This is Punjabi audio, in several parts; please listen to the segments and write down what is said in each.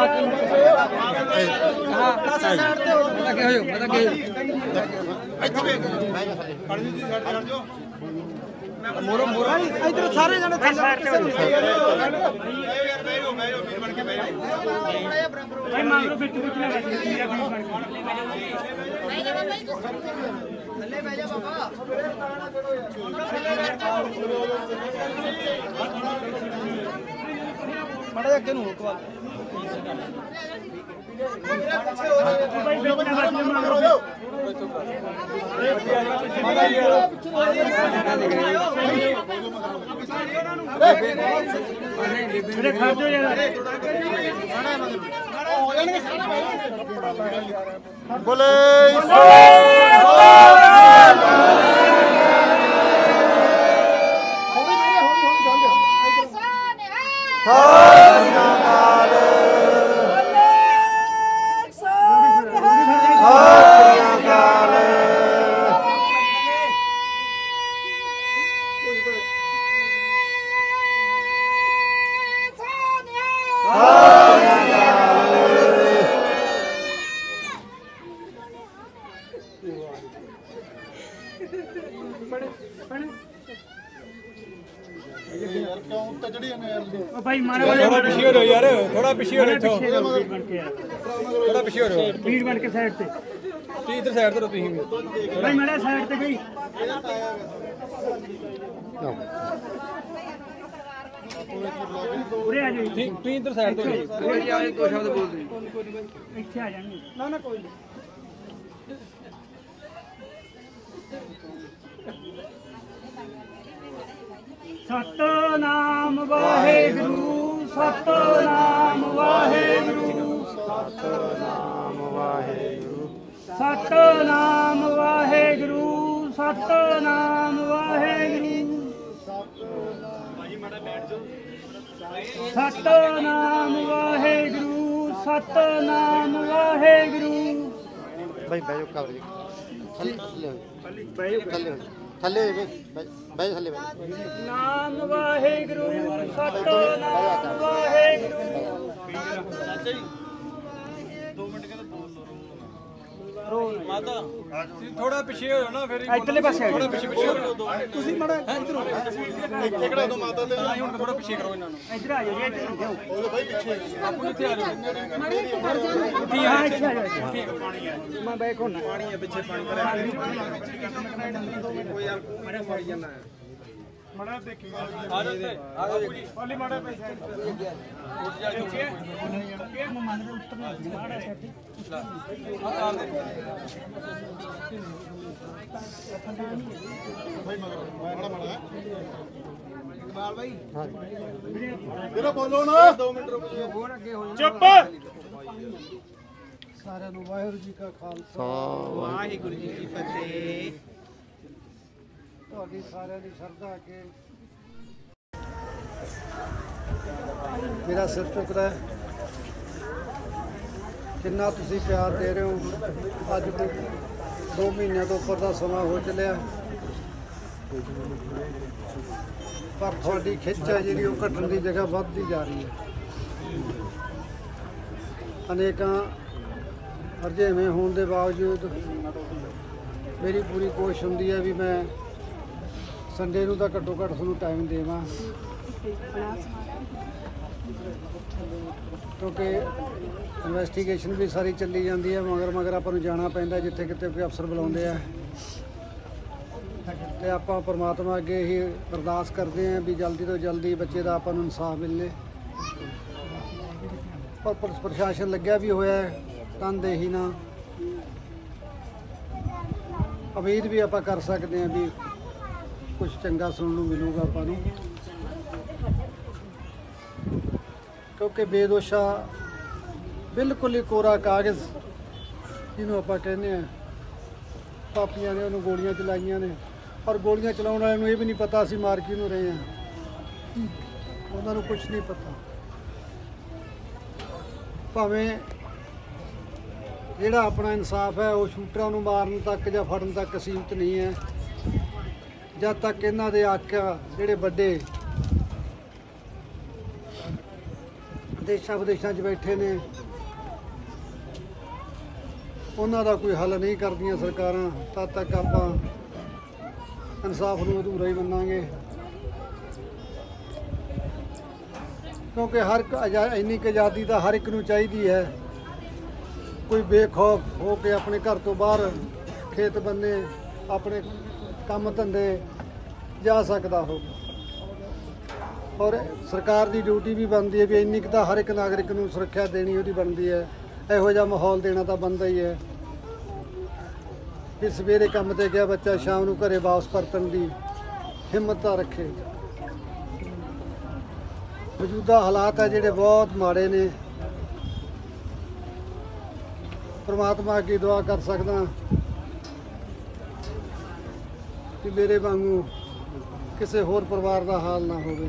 ਬਾਕੀ ਹਾਂ ਪਾਸੇ ਸਾਈਡ ਤੇ ਹੋ ਮੈਂ ਤਾਂ ਕਿਹਾ ਹੋ ਮੈਂ ਮੋਰੋ ਮੋਰੋ ਇਧਰ ਸਾਰੇ ਜਣੇ ਥੱਲੇ ਭਾਈ ਮੰਗ ਲਓ ਫਿਰ ਤੂੰ ਕਿਹਨਾਂ ਦਾ ਕੀ ਆ ਬਣ ਮੜਾ ਅੱਗੇ ਨੂੰ ਹੁਕਵਾ ਭਾਈ ਬੇਟਾ ਬਾਤ ਮੰਗ ਲਓ ਮੇਰੇ ਖਾ ਦਿਓ ਯਾਰ ਉਹ ਭਾਈ ਮਾਰੇ ਵਾਲੇ ਥੋੜਾ ਪਿੱਛੇ ਹੋ ਜਾਓ ਯਾਰ ਥੋੜਾ ਪਿੱਛੇ ਹੋ ਜਾਓ ਇੱਥੋਂ। ਪਿੱਛੇ ਰਹੋ ਵੀਰ ਬਣ ਕੇ ਯਾਰ ਥੋੜਾ ਪਿੱਛੇ ਹੋ ਜਾਓ। ਵੀਰ ਬਣ ਕੇ ਸਾਈਡ ਤੇ। ਤੁਸੀਂ ਇੱਧਰ ਸਾਈਡ ਤੇ ਰਹੋ ਤੁਸੀਂ ਵੀ। ਭਾਈ ਮਾੜਾ ਸਾਈਡ ਤੇ ਗਈ ਉਰੇ ਆ ਜਾਓ ਜੀ। ਤੁਸੀਂ ਤੁਸੀਂ ਇੱਧਰ ਸਾਈਡ ਤੇ ਹੋ ਜਾਓ ਕੋਈ ਜਾਣੇ ਦੋ ਸ਼ਬਦ ਬੋਲ ਦੇ ਇੱਥੇ ਆ ਜਾਣਗੇ। ਨਾ ਨਾ ਕੋਈ ਨਹੀਂ ਸਤਨਾਮ ਵਾਹਿਗੁਰੂ ਸਤਨਾਮ ਵਾਹਿਗੁਰੂ। ਸਤਨਾਮ ਵਾਹਿਗੁਰੂ। ਸਤਨਾਮ ਵਾਹਿਗੁਰੂ ਸਤਨਾਮ ਵਾਹਿਗੁਰੂ। ਸਤਨਾਮ ਵਾਹਿਗੁਰੂ ਸਤਨਾਮ ਵਾਹਿਗੁਰੂ। ਭਾਈ ਬੈਜੋ ਕਵਰ ਜੀ। ਥੱਲੇ ਥੱਲੇ ਥੱਲੇ ਬੈਜ ਥੱਲੇ ਬੈਜ ਨਾਮ ਵਾਹਿਗੁਰੂ ਸਤਨਾਮ ਤੁਸੀਂ ਥੋੜਾ ਪਿੱਛੇ ਹੋ ਜਾਓ ਨਾ ਫਿਰ ਇੱਧਰਲੇ ਪਾਸੇ ਆ ਥੋੜਾ ਜਾਓ ਪਿੱਛੇ ਪਿੱਛੇ ਹੋ ਜਾਓ। ਤੁਸੀਂ ਮੜਾ ਇਧਰ ਹੋ। ਇਕੜਾ ਦੋ ਮਾਤਾ ਤੇ ਆਈ ਹੁਣ ਥੋੜਾ ਪਿੱਛੇ ਕਰੋ ਇਹਨਾਂ ਨੂੰ। ਇੱਧਰ ਆ ਜਾਓ ਜੀ ਇੱਧਰ ਨੂੰ ਜਾਓ। ਆਪੂ ਇੱਥੇ ਆ। ਜਾਓ ਜੀ ਹਾਂ ਇੱਥੇ ਆ ਜਾਓ ਇੱਥੇ। ਮੈਂ ਬੈਕ ਹੋਣਾ। ਆ ਆ ਜੀ ਸਾਰਿਆਂ ਨੂੰ ਵਾਹਿਗੁਰੂ ਜੀ ਕਾ ਖਾਲਸਾ। ਵਾਹਿਗੁਰੂ ਜੀ ਕੀ ਫਤਿਹ। ਤੁਹਾਡੀ ਸਾਰਿਆਂ ਦੀ ਸ਼ਰਧਾ ਅੱਗੇ ਮੇਰਾ ਸਿਰ ਚੁੱਕਦਾ ਕਿੰਨਾ ਤੁਸੀਂ ਪਿਆਰ ਦੇ ਰਹੇ ਹੋ। ਅੱਜ ਕੋਈ 2 ਮਹੀਨਿਆਂ ਤੋਂ ਉੱਪਰ ਦਾ ਸਮਾਂ ਹੋ ਚੱਲਿਆ। ਪਰ ਤੁਹਾਡੀ ਖਿੱਚ ਹੈ ਜਿਹੜੀ ਉਹ ਘਟਣ ਦੀ ਜਗ੍ਹਾ ਵੱਧਦੀ ਜਾ ਰਹੀ ਹੈ। ਅਨੇਕਾਂ ਅਰਜੇਵੇਂ ਹੋਣ ਦੇ ਬਾਵਜੂਦ ਮੇਰੀ ਪੂਰੀ ਕੋਸ਼ਿਸ਼ ਹੁੰਦੀ ਹੈ ਵੀ ਮੈਂ ਸੰਡੇ ਨੂੰ ਤਾਂ ਘੱਟੋ ਘੱਟ ਤੁਹਾਨੂੰ ਟਾਈਮ ਦੇਵਾਂ। ਕਿਉਂਕਿ ਇਨਵੈਸਟੀਗੇਸ਼ਨ ਵੀ ਸਾਰੀ ਚੱਲੀ ਜਾਂਦੀ ਹੈ, ਮਗਰ ਮਗਰ ਆਪਾਂ ਨੂੰ ਜਾਣਾ ਪੈਂਦਾ ਜਿੱਥੇ ਕਿਤੇ ਕੋਈ ਅਫਸਰ ਬੁਲਾਉਂਦੇ ਆ। ਤੇ ਆਪਾਂ ਪਰਮਾਤਮਾ ਅੱਗੇ ਹੀ ਅਰਦਾਸ ਕਰਦੇ ਆਂ ਵੀ ਜਲਦੀ ਤੋਂ ਜਲਦੀ ਬੱਚੇ ਦਾ ਆਪਾਂ ਨੂੰ ਇਨਸਾਫ ਮਿਲੇ। ਪਰ ਪ੍ਰਸ਼ਾਸਨ ਲੱਗਿਆ ਵੀ ਹੋਇਆ ਹੈ ਤਨਦੇਹੀ ਨਾਲ ਉਮੀਦ ਵੀ ਆਪਾਂ ਕਰ ਸਕਦੇ ਹਾਂ ਵੀ ਕੁਝ ਚੰਗਾ ਸੁਣਨ ਨੂੰ ਮਿਲੂਗਾ ਆਪਾਂ ਨੂੰ। ਕਿਉਂਕਿ ਬੇਦੋਸ਼ਾ ਬਿਲਕੁਲ ਹੀ ਕੋਰਾ ਕਾਗਜ਼ ਜਿਹਨੂੰ ਆਪਾਂ ਕਹਿੰਦੇ ਆ ਪਾਪੀਆਂ ਨੇ ਉਹਨੂੰ ਗੋਲੀਆਂ ਚਲਾਈਆਂ ਨੇ। ਔਰ ਗੋਲੀਆਂ ਚਲਾਉਣ ਵਾਲਿਆਂ ਨੂੰ ਇਹ ਵੀ ਨਹੀਂ ਪਤਾ ਅਸੀਂ ਮਾਰ ਕਿਹਨੂੰ ਰਹੇ ਹਾਂ। ਉਹਨਾਂ ਨੂੰ ਕੁਝ ਨਹੀਂ ਪਤਾ। ਭਾਵੇਂ ਜਿਹੜਾ ਆਪਣਾ ਇਨਸਾਫ ਹੈ, ਉਹ ਸ਼ੂਟਰਾਂ ਨੂੰ ਮਾਰਨ ਤੱਕ ਜਾਂ ਫੜਨ ਤੱਕ ਸੀਮਤ ਨਹੀਂ ਹੈ। ਜਦ ਤੱਕ ਇਹਨਾਂ ਦੇ ਆਕਿਆ ਜਿਹੜੇ ਵੱਡੇ ਦੇਸ਼ਾਂ ਵਿਦੇਸ਼ਾਂ 'ਚ ਬੈਠੇ ਨੇ, ਉਹਨਾਂ ਦਾ ਕੋਈ ਹੱਲ ਨਹੀਂ ਕਰਦੀਆਂ ਸਰਕਾਰਾਂ, ਤਦ ਤੱਕ ਆਪਾਂ ਇਨਸਾਫ ਨੂੰ ਅਧੂਰਾ ਹੀ ਮੰਨਾਂਗੇ। ਕਿਉਂਕਿ ਹਰ ਆਜ਼ਾ- ਇੰਨੀ ਕੁ ਆਜ਼ਾਦੀ ਤਾਂ ਹਰ ਇੱਕ ਨੂੰ ਚਾਹੀਦੀ ਹੈ। ਕੋਈ ਬੇਖੌਫ ਹੋ ਕੇ ਆਪਣੇ ਘਰ ਤੋਂ ਬਾਹਰ ਖੇਤ ਬੰਨੇ, ਆਪਣੇ ਕੰਮ ਧੰਦੇ ਜਾ ਸਕਦਾ ਹੋ। ਔਰ ਸਰਕਾਰ ਦੀ ਡਿਊਟੀ ਵੀ ਬਣਦੀ ਹੈ ਵੀ ਇੰਨੀ ਕੁ ਤਾਂ ਹਰ ਇੱਕ ਨਾਗਰਿਕ ਨੂੰ ਸੁਰੱਖਿਆ ਦੇਣੀ ਉਹਦੀ ਬਣਦੀ ਹੈ। ਇਹੋ ਜਿਹਾ ਮਾਹੌਲ ਦੇਣਾ ਤਾਂ ਬਣਦਾ ਹੀ ਹੈ। ਵੀ ਸਵੇਰੇ ਕੰਮ ਤੇ ਗਿਆ ਬੱਚਾ, ਸ਼ਾਮ ਨੂੰ ਘਰੇ ਵਾਪਸ ਪਰਤਣ ਦੀ ਹਿੰਮਤ ਤਾਂ ਰੱਖੇ। ਮੌਜੂਦਾ ਹਾਲਾਤ ਹੈ ਜਿਹੜੇ ਬਹੁਤ ਮਾੜੇ ਨੇ। ਪਰਮਾਤਮਾ ਅੱਗੇ ਦੁਆ ਕਰ ਸਕਦਾ। ਕਿ ਮੇਰੇ ਵਾਂਗੂ ਕਿਸੇ ਹੋਰ ਪਰਿਵਾਰ ਦਾ ਹਾਲ ਨਾ ਹੋਵੇ।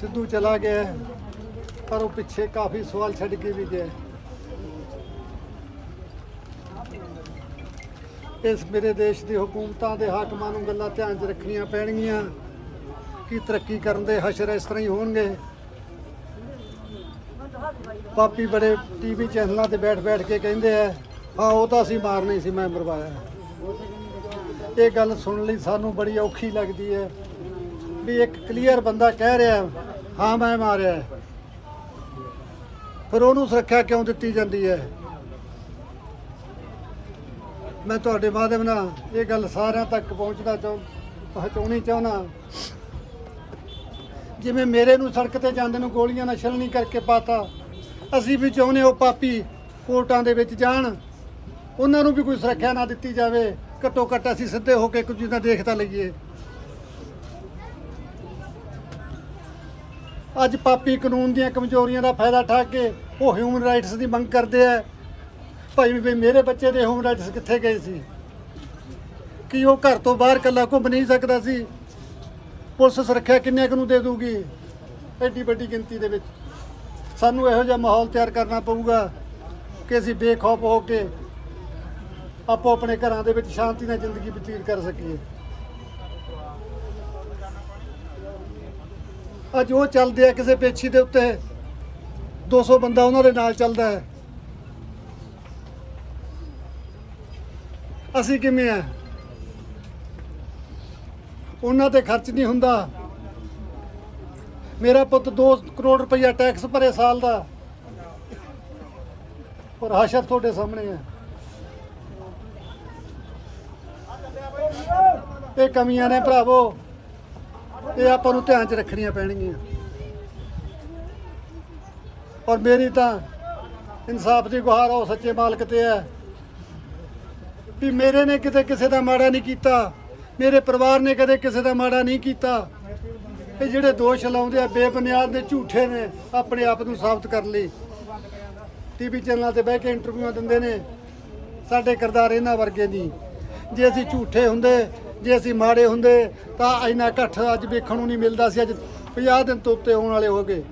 ਸਿੱਧੂ ਚਲਾ ਗਿਆ, ਪਰ ਉਹ ਪਿੱਛੇ ਕਾਫੀ ਸਵਾਲ ਛੱਡ ਕੇ ਵੀ ਗਿਆ। ਇਸ ਮੇਰੇ ਦੇਸ਼ ਦੀ ਹਕੂਮਤਾਂ ਦੇ ਹਾਕਮਾਂ ਨੂੰ ਗੱਲਾਂ ਧਿਆਨ 'ਚ ਰੱਖਣੀਆਂ ਪੈਣਗੀਆਂ ਕਿ ਤਰੱਕੀ ਕਰਨ ਦੇ ਹਸ਼ਰ ਇਸ ਤਰ੍ਹਾਂ ਹੀ ਹੋਣਗੇ। ਪਾਪੀ ਬੜੇ ਟੀਵੀ ਚੈਨਲਾਂ ਤੇ ਬੈਠ ਬੈਠ ਕੇ ਕਹਿੰਦੇ ਆ, ਹਾਂ, ਉਹ ਤਾਂ ਅਸੀਂ ਮਾਰਨੀ ਸੀ ਮੈਂ ਮਰਵਾਇਆ ਇਹ ਗੱਲ ਸੁਣਨ ਲਈ ਸਾਨੂੰ ਬੜੀ ਔਖੀ ਲੱਗਦੀ ਹੈ ਵੀ ਇੱਕ ਕਲੀਅਰ ਬੰਦਾ ਕਹਿ ਰਿਹਾ, ਹਾਂ, ਮੈਂ ਮਾਰਿਆ। ਫਿਰ ਉਹਨੂੰ ਸੁਰੱਖਿਆ ਕਿਉਂ ਦਿੱਤੀ ਜਾਂਦੀ ਹੈ? ਮੈਂ ਤੁਹਾਡੇ ਮਾਧਿਅਮ ਨਾਲ ਇਹ ਗੱਲ ਸਾਰਿਆਂ ਤੱਕ ਪਹੁੰਚਣਾ ਚਾਹ, ਪਹੁੰਚਾਉਣੀ ਚਾਹੁੰਦਾ। ਜਿਵੇਂ ਮੇਰੇ ਨੂੰ ਸੜਕ ਤੇ ਜਾਂਦੇ ਨੂੰ ਗੋਲੀਆਂ ਨਾਲ ਛਲਣੀ ਕਰਕੇ ਪਾਤਾ, ਅਸੀਂ ਵੀ ਚਾਹੁੰਦੇ ਉਹ ਪਾਪੀ ਕੋਰਟਾਂ ਦੇ ਵਿੱਚ ਜਾਣ। ਉਹਨਾਂ ਨੂੰ ਵੀ ਕੋਈ ਸੁਰੱਖਿਆ ਨਾ ਦਿੱਤੀ ਜਾਵੇ। ਘੱਟੋ ਘੱਟ ਅਸੀਂ ਸਿੱਧੇ ਹੋ ਕੇ ਕੁਝ ਨਾ ਦੇਖਦਾ ਲਈਏ। ਅੱਜ ਪਾਪੀ ਕਾਨੂੰਨ ਦੀਆਂ ਕਮਜ਼ੋਰੀਆਂ ਦਾ ਫਾਇਦਾ ਠਾ ਕੇ ਉਹ ਹਿਊਮਨ ਰਾਈਟਸ ਦੀ ਮੰਗ ਕਰਦੇ ਆ। ਭਾਈ ਵੀ ਮੇਰੇ ਬੱਚੇ ਦੇ ਹਿਊਮਨ ਰਾਈਟਸ ਕਿੱਥੇ ਗਏ ਸੀ? ਕਿ ਉਹ ਘਰ ਤੋਂ ਬਾਹਰ ਇਕੱਲਾ ਘੁੰਮ ਨਹੀਂ ਸਕਦਾ ਸੀ? ਪੁਲਿਸ ਸੁਰੱਖਿਆ ਕਿੰਨੇ ਕੁ ਨੂੰ ਦੇ ਦੂਗੀ ਐਡੀ ਵੱਡੀ ਗਿਣਤੀ ਦੇ ਵਿੱਚ। ਸਾਨੂੰ ਇਹੋ ਜਿਹਾ ਮਾਹੌਲ ਤਿਆਰ ਕਰਨਾ ਪਊਗਾ ਕਿ ਅਸੀਂ ਬੇਖੌਫ ਹੋ ਕੇ ਆਪੋ ਆਪਣੇ ਘਰਾਂ ਦੇ ਵਿੱਚ ਸ਼ਾਂਤੀ ਨਾਲ ਜ਼ਿੰਦਗੀ ਬਤੀਤ ਕਰ ਸਕੀਏ। ਅੱਜ ਉਹ ਚੱਲਦੇ ਆ ਕਿਸੇ ਪੇਛੀ ਦੇ ਉੱਤੇ। 200 ਬੰਦਾ ਉਹਨਾਂ ਦੇ ਨਾਲ ਚੱਲਦਾ ਹੈ। ਅਸੀਂ ਕਿਵੇਂ ਆ? ਉਹਨਾਂ ਤੇ ਖਰਚ ਨਹੀਂ ਹੁੰਦਾ। ਮੇਰਾ ਪੁੱਤ 2 ਕਰੋੜ ਰੁਪਈਆ ਟੈਕਸ ਭਰੇ ਸਾਲ ਦਾ। ਪਰ ਹਾਸ਼ਰ ਤੁਹਾਡੇ ਸਾਹਮਣੇ ਹੈ। ਇਹ ਕਮੀਆਂ ਨੇ ਭਰਾਵੋ, ਇਹ ਆਪਾਂ ਨੂੰ ਧਿਆਨ 'ਚ ਰੱਖਣੀਆਂ ਪੈਣਗੀਆਂ। ਔਰ ਮੇਰੀ ਤਾਂ ਇਨਸਾਫ ਦੀ ਗੁਹਾਰ ਉਹ ਸੱਚੇ ਮਾਲਕ ਤੇ ਹੈ। ਵੀ ਮੇਰੇ ਨੇ ਕਿਤੇ ਕਿਸੇ ਦਾ ਮਾੜਾ ਨਹੀਂ ਕੀਤਾ। ਮੇਰੇ ਪਰਿਵਾਰ ਨੇ ਕਦੇ ਕਿਸੇ ਦਾ ਮਾੜਾ ਨਹੀਂ ਕੀਤਾ। ਇਹ ਜਿਹੜੇ ਦੋਸ਼ ਲਾਉਂਦੇ ਆ, ਬੇਬੁਨਿਆਦ ਦੇ ਝੂਠੇ ਨੇ, ਆਪਣੇ ਆਪ ਨੂੰ ਸਾਬਤ ਕਰਨ ਲਈ ਟੀਵੀ ਚੈਨਲਾਂ ਤੇ ਬਹਿ ਕੇ ਇੰਟਰਵਿਊਆਂ ਦਿੰਦੇ ਨੇ, ਸਾਡੇ ਕਿਰਦਾਰ ਇਹਨਾਂ ਵਰਗੇ ਨਹੀਂ। ਜੇ ਅਸੀਂ ਝੂਠੇ ਹੁੰਦੇ, ਜੇ ਅਸੀਂ ਮਾੜੇ ਹੁੰਦੇ, ਤਾਂ ਇੰਨਾ ਇਕੱਠ ਅੱਜ ਵੇਖਣ ਨੂੰ ਨਹੀਂ ਮਿਲਦਾ ਸੀ, ਅੱਜ 50 ਦਿਨ ਤੋਂ ਉੱਤੇ ਹੋਣ ਵਾਲੇ ਹੋ ਗਏ।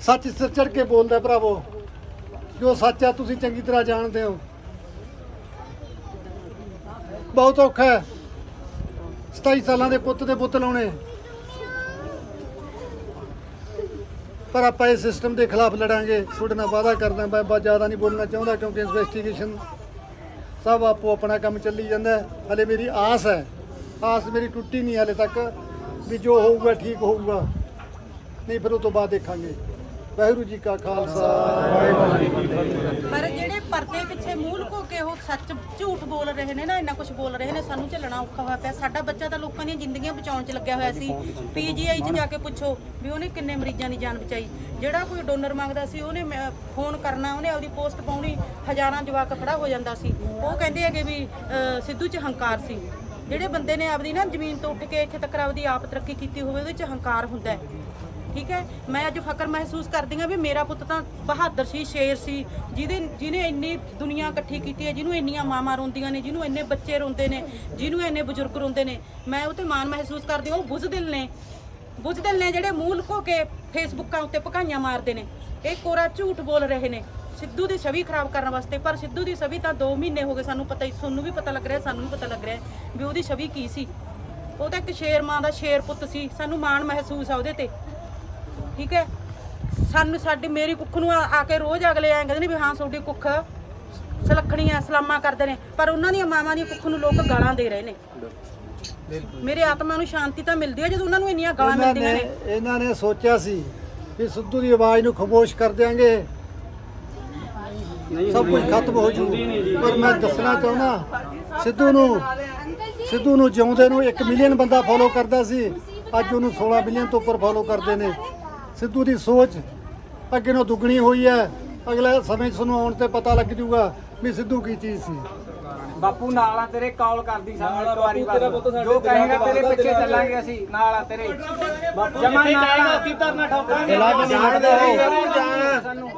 ਸੱਚ ਸਿਰ ਚੜ ਕੇ ਬੋਲਦਾ ਭਰਾਵੋ। ਜੋ ਸੱਚ ਆ, ਤੁਸੀਂ ਚੰਗੀ ਤਰ੍ਹਾਂ ਜਾਣਦੇ ਹੋ। ਬਹੁਤ ਔਖਾ ਹੈ। 27 ਸਾਲਾਂ ਦੇ ਪੁੱਤ ਦੇ ਪੁੱਤ ਲਾਉਣੇ। ਪਰ ਆਪਾਂ ਇਸ ਸਿਸਟਮ ਦੇ ਖਿਲਾਫ ਲੜਾਂਗੇ। ਤੁਹਾਡੇ ਨਾਲ ਵਾਅਦਾ ਕਰਦਾ ਮੈਂ ਬਹੁਤ ਜ਼ਿਆਦਾ ਨਹੀਂ ਬੋਲਣਾ ਚਾਹੁੰਦਾ ਕਿਉਂਕਿ ਇਨਵੈਸਟੀਗੇਸ਼ਨ ਸਭ ਆਪੋ ਆਪਣਾ ਕੰਮ ਚੱਲੀ ਜਾਂਦਾ ਹੈ। ਹਲੇ ਮੇਰੀ ਆਸ ਹੈ। ਆਸ ਮੇਰੀ ਟੁੱਟੀ ਨਹੀਂ ਹਲੇ ਤੱਕ ਵੀ ਜੋ ਹੋਊਗਾ, ਠੀਕ ਹੋਊਗਾ। ਨਹੀਂ, ਫਿਰ ਉਹ ਤੋਂ ਬਾਅਦ ਦੇਖਾਂਗੇ। ਵਾਹਿਗੁਰੂ ਜੀ ਕਾ ਖਾਲਸਾ। ਵਾਹਿਗੁਰੂ ਜੀ ਕੀ ਫਤਿਹ ਪਰ ਜਿਹੜੇ ਪਰਦੇ ਪਿੱਛੇ ਮੂਲ ਲੁਕੋ ਕੇ ਉਹ ਸੱਚ ਝੂਠ ਬੋਲ ਰਹੇ ਨੇ ਨਾ, ਇੰਨਾ ਕੁਝ ਬੋਲ ਰਹੇ ਨੇ, ਸਾਨੂੰ ਝੱਲਣਾ ਔਖਾ ਹੋਇਆ ਪਿਆ। ਸਾਡਾ ਬੱਚਾ ਤਾਂ ਲੋਕਾਂ ਦੀਆਂ ਜ਼ਿੰਦਗੀਆਂ ਬਚਾਉਣ 'ਚ ਲੱਗਿਆ ਹੋਇਆ ਸੀ। ਪੀਜੀਆਈ 'ਚ ਜਾ ਕੇ ਪੁੱਛੋ ਵੀ ਉਹਨੇ ਕਿੰਨੇ ਮਰੀਜ਼ਾਂ ਦੀ ਜਾਨ ਬਚਾਈ। ਜਿਹੜਾ ਕੋਈ ਡੋਨਰ ਮੰਗਦਾ ਸੀ, ਉਹਨੇ ਫੋਨ ਕਰਨਾ, ਉਹਨੇ ਆਪਦੀ ਪੋਸਟ ਪਾਉਣੀ, ਹਜ਼ਾਰਾਂ ਜਵਾਕ ਖੜਾ ਹੋ ਜਾਂਦਾ ਸੀ। ਉਹ ਕਹਿੰਦੇ ਹੈਗੇ ਵੀ ਸਿੱਧੂ 'ਚ ਹੰਕਾਰ ਸੀ। ਜਿਹੜੇ ਬੰਦੇ ਨੇ ਆਪਦੀ ਨਾ ਜ਼ਮੀਨ ਤੋਂ ਉੱਠ ਕੇ ਇੱਥੇ ਤੱਕ ਆਪਦੀ ਆਪ ਤਰੱਕੀ ਕੀਤੀ ਹੋਵੇ, ਉਹਦੇ 'ਚ ਹੰਕਾਰ ਹੁੰਦਾ ਹੈ। ਠੀਕ ਹੈ? ਮੈਂ ਅੱਜ ਫਖਰ ਮਹਿਸੂਸ ਕਰਦੀ ਹਾਂ ਵੀ ਮੇਰਾ ਪੁੱਤ ਤਾਂ ਬਹਾਦਰ ਸੀ, ਸ਼ੇਰ ਸੀ, ਜਿਹਦੇ ਜਿਹਨੇ ਇੰਨੀ ਦੁਨੀਆ ਇਕੱਠੀ ਕੀਤੀ ਹੈ, ਜਿਹਨੂੰ ਇੰਨੀਆਂ ਮਾਵਾਂ ਰੋਂਦੀਆਂ ਨੇ, ਜਿਹਨੂੰ ਇੰਨੇ ਬੱਚੇ ਰੋਂਦੇ ਨੇ, ਜਿਹਨੂੰ ਇੰਨੇ ਬਜ਼ੁਰਗ ਰੋਂਦੇ ਨੇ। ਮੈਂ ਉਹ ਤੇ ਮਾਣ ਮਹਿਸੂਸ ਕਰਦੀ ਹਾਂ, ਉਹ ਬੁਜ਼ਦਿਲ ਨੇ। ਬੁਜ਼ਦਿਲ ਨੇ ਜਿਹੜੇ ਮੂੰਹ ਲੁਕੋ ਕੇ ਫੇਸਬੁੱਕਾਂ ਉੱਤੇ ਭਕਾਈਆਂ ਮਾਰਦੇ ਨੇ। ਇਹ ਕੋਰਾ ਝੂਠ ਬੋਲ ਰਹੇ ਨੇ। ਸਿੱਧੂ ਦੀ ਛਵੀ ਖਰਾਬ ਕਰਨ ਵਾਸਤੇ, ਪਰ ਸਿੱਧੂ ਦੀ ਛਵੀ ਤਾਂ 2 ਮਹੀਨੇ ਹੋ ਗਏ ਸਾਨੂੰ ਪਤਾ ਹੀ ਸਾਨੂੰ ਵੀ ਪਤਾ ਲੱਗ ਰਿਹਾ, ਸਾਨੂੰ ਵੀ ਪਤਾ ਲੱਗ ਰਿਹਾ ਵੀ ਉਹਦੀ ਛਵੀ ਕੀ ਸੀ। ਉਹ ਤਾਂ ਇੱਕ ਸ਼ੇਰ ਮਾਂ ਦਾ ਸ਼ੇਰ ਪੁੱਤ ਸੀ, ਸਾਨੂੰ ਮਾਣ ਮਹਿਸੂਸ ਆ ਉਹਦੇ ਤੇ। ਠੀਕ ਹੈ? ਸਾਨੂੰ ਸਾਡੀ ਮੇਰੀ ਕੁੱਖ ਨੂੰ ਆ ਕੇ ਰੋਜ਼ ਅਗਲੇ ਐਂ ਕਹਿੰਦੇ ਨੇ ਵੀ ਹਾਂ ਤੁਹਾਡੀ ਕੁੱਖ ਸਲੱਖਣੀਆਂ ਸਲਾਮਾਂ ਕਰਦੇ ਨੇ। ਪਰ ਉਹਨਾਂ ਦੀਆਂ ਮਾਵਾਂ ਦੀਆਂ ਕੁੱਖ ਨੂੰ ਲੋਕ ਗਾਲਾਂ ਦੇ ਰਹੇ ਨੇ। ਮੇਰੇ ਆਤਮਾ ਨੂੰ ਸ਼ਾਂਤੀ ਤਾਂ ਮਿਲਦੀ ਹੈ ਜਦੋਂ ਉਹਨਾਂ ਨੂੰ ਇੰਨੀਆਂ ਗਾਲਾਂ ਮਿਲਦੀਆਂ ਨੇ ਇਹਨਾਂ ਨੇ ਸੋਚਿਆ ਸੀ ਕਿ ਸਿੱਧੂ ਦੀ ਆਵਾਜ਼ ਨੂੰ ਖਮੋਸ਼ ਕਰ ਦਿਆਂਗੇ। ਸਭ ਕੁਝ ਖਤਮ ਹੋ ਜੂ। ਪਰ ਮੈਂ ਦੱਸਣਾ ਚਾਹੁੰਦਾ ਸਿੱਧੂ ਨੂੰ ਸਿੱਧੂ ਨੂੰ ਜਿਉਂਦੇ ਨੂੰ 1 ਮਿਲੀਅਨ ਬੰਦਾ ਫੋਲੋ ਕਰਦਾ ਸੀ। ਅੱਜ ਉਹਨੂੰ 16 ਮਿਲੀਅਨ ਤੋਂ ਉੱਪਰ ਫੋਲੋ ਕਰਦੇ ਨੇ। ਸਿੱਧੂ ਦੀ ਸੋਚ ਅੱਗੇ ਨੂੰ ਦੁੱਗਣੀ ਹੋਈ ਹੈ। ਅਗਲੇ ਸਮੇਂ 'ਚ ਤੁਹਾਨੂੰ ਆਉਣ ਤੇ ਪਤਾ ਲੱਗ ਜੂਗਾ ਵੀ ਸਿੱਧੂ ਕੀ ਚੀਜ਼ ਸੀ। ਬਾਪੂ ਨਾਲ ਆ ਤੇਰੇ ਕਾਲ ਕਰਦੀ ਸਾਨੂੰ ਇੱਕ ਵਾਰੀ ਬਸ। ਜੋ ਕਹੇਗਾ ਤੇਰੇ ਪਿੱਛੇ ਚੱਲਾਂਗੇ ਅਸੀਂ ਨਾਲ ਆ ਤੇਰੇ। ਜਮਾ ਨਾਲ ਆ। ਉੱਤੀ ਧਰਨਾ ਠੋਕਾਂਗੇ। ਸਾਨੂੰ।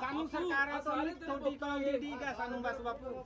ਸਾਨੂੰ ਸਰਕਾਰਾਂ ਤੋਂ ਨਹੀਂ ਤੁਹਾਡੀ ਕਾਲ ਦੀ ਠੀਕ ਹੈ ਸਾਨੂੰ ਬਸ ਬਾਪੂ।